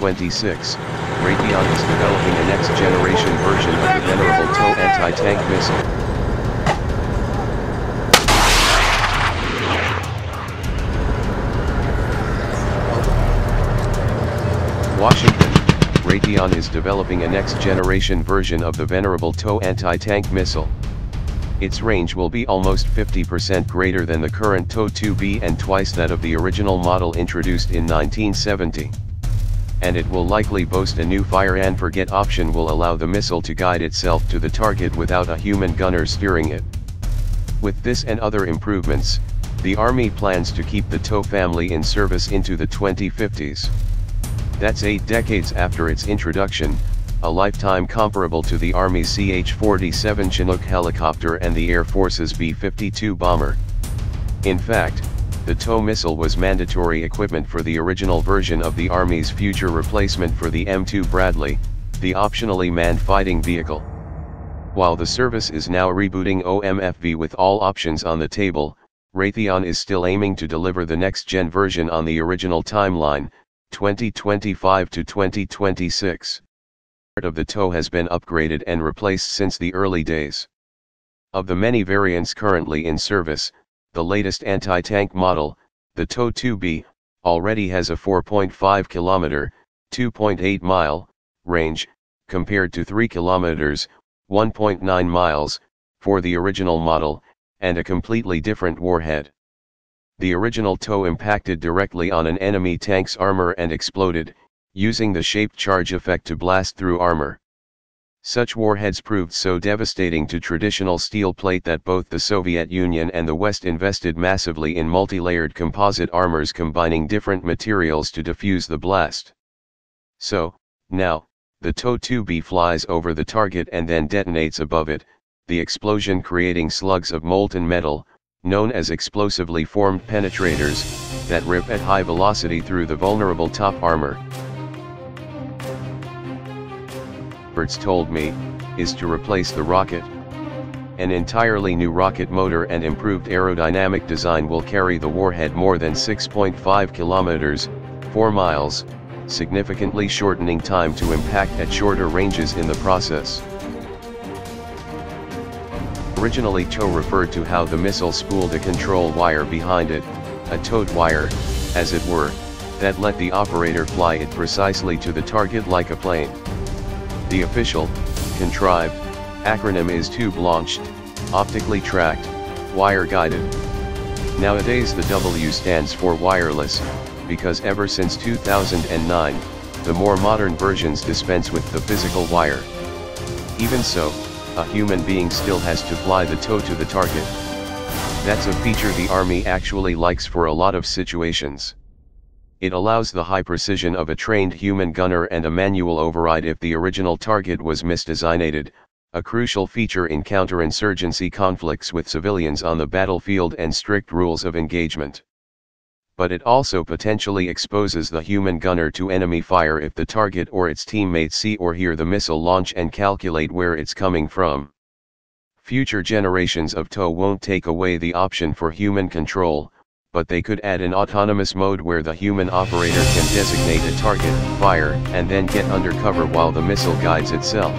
2026, Raytheon is developing a next-generation version of the venerable TOW anti-tank missile. Washington, Raytheon is developing a next-generation version of the venerable TOW anti-tank missile. Its range will be almost 50% greater than the current TOW-2B and twice that of the original model introduced in 1970. And it will likely boast a new fire and forget option will allow the missile to guide itself to the target without a human gunner steering it. With this and other improvements, the Army plans to keep the TOW family in service into the 2050s. That's eight decades after its introduction, a lifetime comparable to the Army's CH-47 Chinook helicopter and the Air Force's B-52 bomber. In fact, the TOW missile was mandatory equipment for the original version of the Army's future replacement for the M2 Bradley, the optionally manned fighting vehicle. While the service is now rebooting OMFV with all options on the table, Raytheon is still aiming to deliver the next-gen version on the original timeline, 2025 to 2026. Part of the TOW has been upgraded and replaced since the early days. Of the many variants currently in service, the latest anti-tank model, the TOW-2B, already has a 4.5 kilometer, 2.8 mile, range, compared to 3 kilometers, 1.9 miles, for the original model, and a completely different warhead the original TOW impacted directly on an enemy tank's armor and exploded, using the shaped charge effect to blast through armor. Such warheads proved so devastating to traditional steel plate that both the Soviet Union and the West invested massively in multi-layered composite armors combining different materials to diffuse the blast. So, now, the TOW-2B flies over the target and then detonates above it, the explosion creating slugs of molten metal, known as explosively formed penetrators, that rip at high velocity through the vulnerable top armor. Experts told me, is to replace the rocket. An entirely new rocket motor and improved aerodynamic design will carry the warhead more than 6.5 kilometers, 4 miles, significantly shortening time to impact at shorter ranges in the process. Originally TOW referred to how the missile spooled a control wire behind it, a towed wire, as it were, that let the operator fly it precisely to the target like a plane. The official, contrived, acronym is tube launched, optically tracked, wire guided. Nowadays the W stands for wireless, because ever since 2009, the more modern versions dispense with the physical wire. Even so, a human being still has to fly the TOW to the target. That's a feature the army actually likes for a lot of situations. It allows the high precision of a trained human gunner and a manual override if the original target was misdesignated, a crucial feature in counterinsurgency conflicts with civilians on the battlefield and strict rules of engagement but it also potentially exposes the human gunner to enemy fire if the target or its teammates see or hear the missile launch and calculate where it's coming from. Future generations of TOW won't take away the option for human control, but they could add an autonomous mode where the human operator can designate a target, fire, and then get under cover while the missile guides itself.